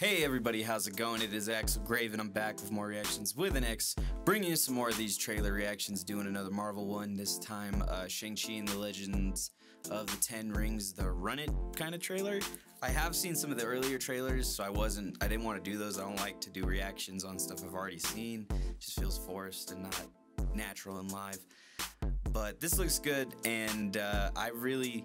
Hey everybody, how's it going? It is Axel Grave and I'm back with more reactions with an X, bringing you some more of these trailer reactions, doing another Marvel one, this time uh, Shang-Chi and the Legends of the Ten Rings, the Run It kind of trailer. I have seen some of the earlier trailers, so I wasn't, I didn't want to do those. I don't like to do reactions on stuff I've already seen. It just feels forced and not natural and live. But this looks good and uh, I really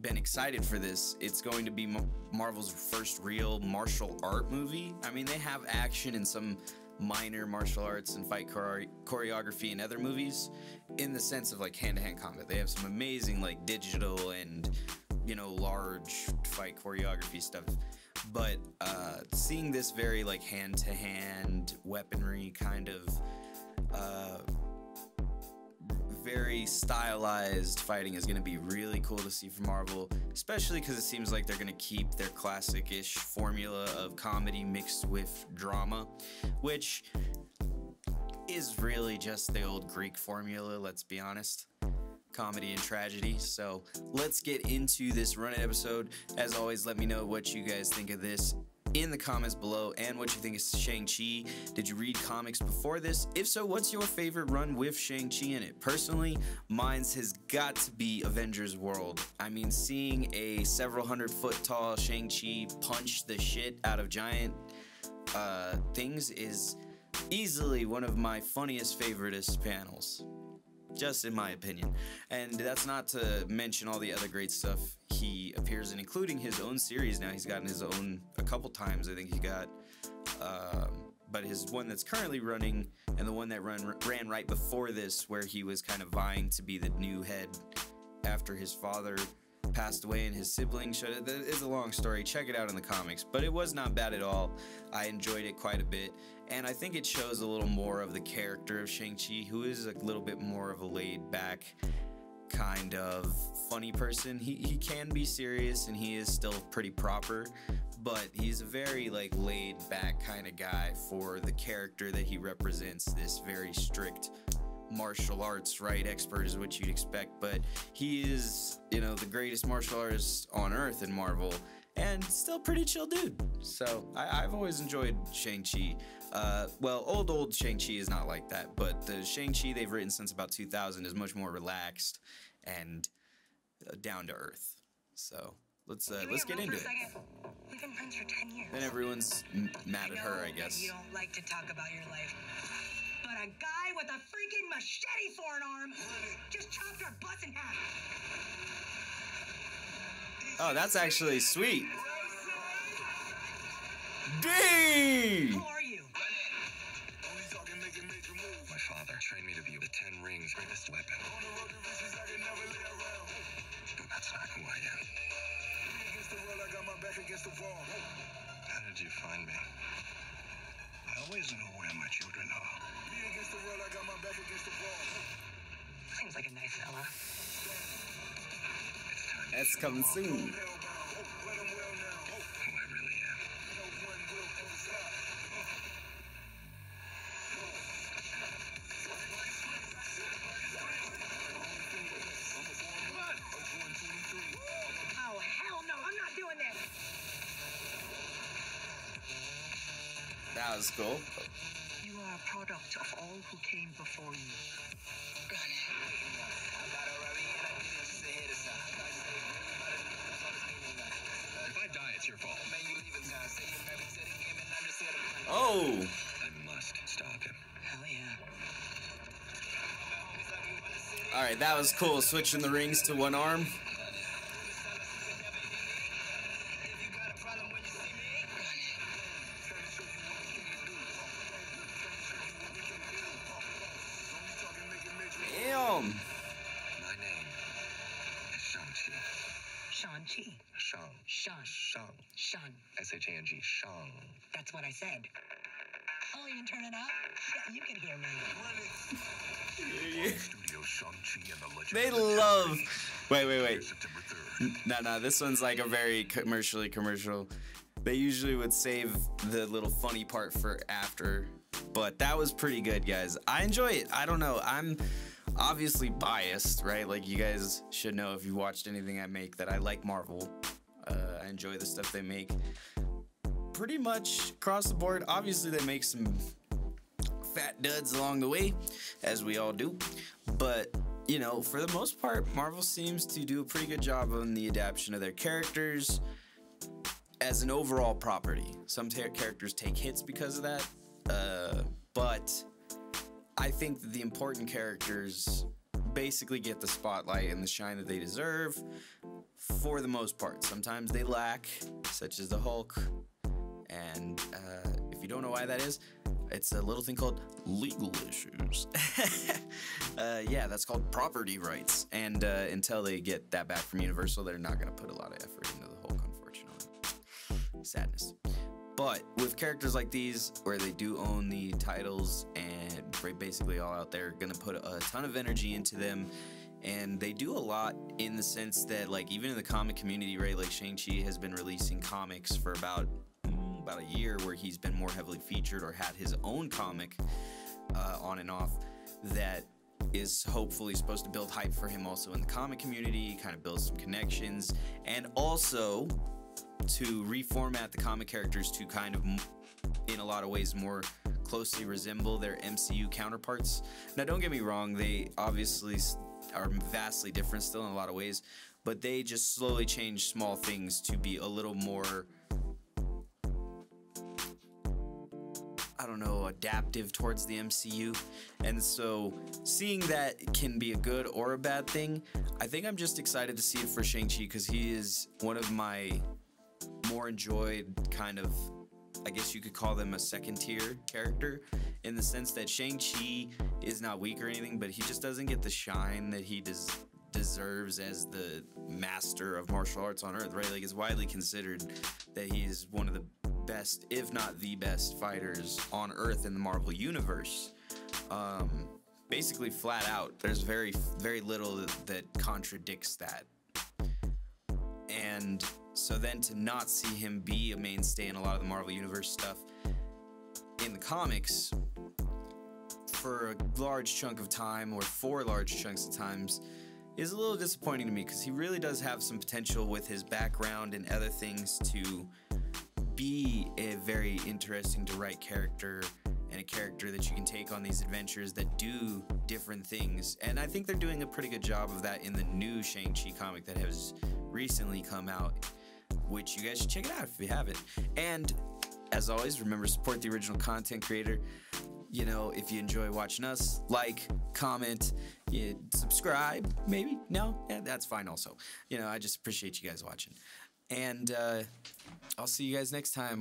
been excited for this. It's going to be Marvel's first real martial art movie. I mean, they have action and some minor martial arts and fight chore choreography in other movies in the sense of like hand-to-hand combat. They have some amazing like digital and you know large fight choreography stuff. But uh, seeing this very like hand-to-hand weaponry kind of uh, very stylized fighting is going to be really cool to see from Marvel, especially because it seems like they're going to keep their classic ish formula of comedy mixed with drama, which is really just the old Greek formula, let's be honest comedy and tragedy. So let's get into this run episode. As always, let me know what you guys think of this in the comments below and what you think of Shang-Chi. Did you read comics before this? If so, what's your favorite run with Shang-Chi in it? Personally, mine's has got to be Avengers World. I mean, seeing a several hundred foot tall Shang-Chi punch the shit out of giant uh, things is easily one of my funniest, favoriteest panels just in my opinion. And that's not to mention all the other great stuff he in, including his own series. Now he's gotten his own a couple times. I think he got, um, but his one that's currently running and the one that run ran right before this, where he was kind of vying to be the new head after his father passed away and his siblings showed it. It's a long story. Check it out in the comics, but it was not bad at all. I enjoyed it quite a bit, and I think it shows a little more of the character of Shang-Chi, who is a little bit more of a laid back kind of funny person. He, he can be serious and he is still pretty proper, but he's a very like laid back kind of guy for the character that he represents, this very strict martial arts right expert is what you'd expect but he is you know the greatest martial artist on earth in marvel and still pretty chill dude so I, have always enjoyed shang-chi uh, well old old shang-chi is not like that but the shang-chi they've written since about 2000 is much more relaxed and uh, down to earth so let's uh, let's get into it We've been friends for 10 years. Then everyone's mad at her, I guess. You don't like to talk about your life but a guy with a freaking machete for an arm just chopped our butts in half. Oh, that's actually sweet. D. Who are you? My father trained me to be the Ten Rings' greatest weapon. But That's not who I am. How did you find me? I always know where my children are against the world, I got my back against the wall. Seems like a nice fella. That's coming soon. Hope I really am. Oh hell no. I'm not doing that. That was cool You are a product of all who came before you. Your fault. Oh! I must stop him. Hell yeah. Alright, that was cool. Switching the rings to one arm. Shang-Chi. Shang. Shang. Shang. Shang. S-H-A-N-G. Shang. That's what I said. Oh, you can turn it up? Yeah, you can hear me. they love. Wait, wait, wait. No, no, this one's like a very commercially commercial. They usually would save the little funny part for after, but that was pretty good, guys. I enjoy it. I don't know. I'm obviously biased, right? Like you guys should know if you watched anything I make that I like Marvel. Uh, I enjoy the stuff they make. Pretty much across the board. Obviously, they make some fat duds along the way, as we all do. But you know, for the most part, Marvel seems to do a pretty good job on the adaptation of their characters as an overall property. Some ter- characters take hits because of that, uh, but I think the important characters basically get the spotlight and the shine that they deserve for the most part. Sometimes they lack, such as the Hulk. And uh, if you don't know why that is, it's a little thing called legal issues. uh, yeah, that's called property rights. And uh, until they get that back from Universal, they're not going to put a lot of effort into the Hulk, unfortunately. Sadness. But with characters like these, where they do own the titles and basically all out there, gonna put a ton of energy into them, and they do a lot in the sense that, like, even in the comic community, right? Like Shang Chi has been releasing comics for about about a year, where he's been more heavily featured or had his own comic uh, on and off that is hopefully supposed to build hype for him also in the comic community, kind of build some connections, and also to reformat the comic characters to kind of, in a lot of ways, more closely resemble their MCU counterparts. Now, don't get me wrong, they obviously are vastly different still in a lot of ways, but they just slowly change small things to be a little more. I don't know, adaptive towards the MCU. And so seeing that can be a good or a bad thing, I think I'm just excited to see it for Shang-Chi because he is one of my more enjoyed kind of I guess you could call them a second tier character in the sense that Shang-Chi is not weak or anything, but he just doesn't get the shine that he des- deserves as the master of martial arts on earth, right? Like, it's widely considered that he's one of the best, if not the best, fighters on earth in the Marvel Universe. Um, basically, flat out, there's very, very little that, that contradicts that. And so then to not see him be a mainstay in a lot of the Marvel Universe stuff in the comics for a large chunk of time or four large chunks of times is a little disappointing to me because he really does have some potential with his background and other things to be a very interesting to write character and a character that you can take on these adventures that do different things. And I think they're doing a pretty good job of that in the new Shang-Chi comic that has recently come out which you guys should check it out if you haven't. And as always, remember support the original content creator. You know, if you enjoy watching us, like, comment, you subscribe, maybe. No, yeah, that's fine. Also, you know, I just appreciate you guys watching, and uh, I'll see you guys next time.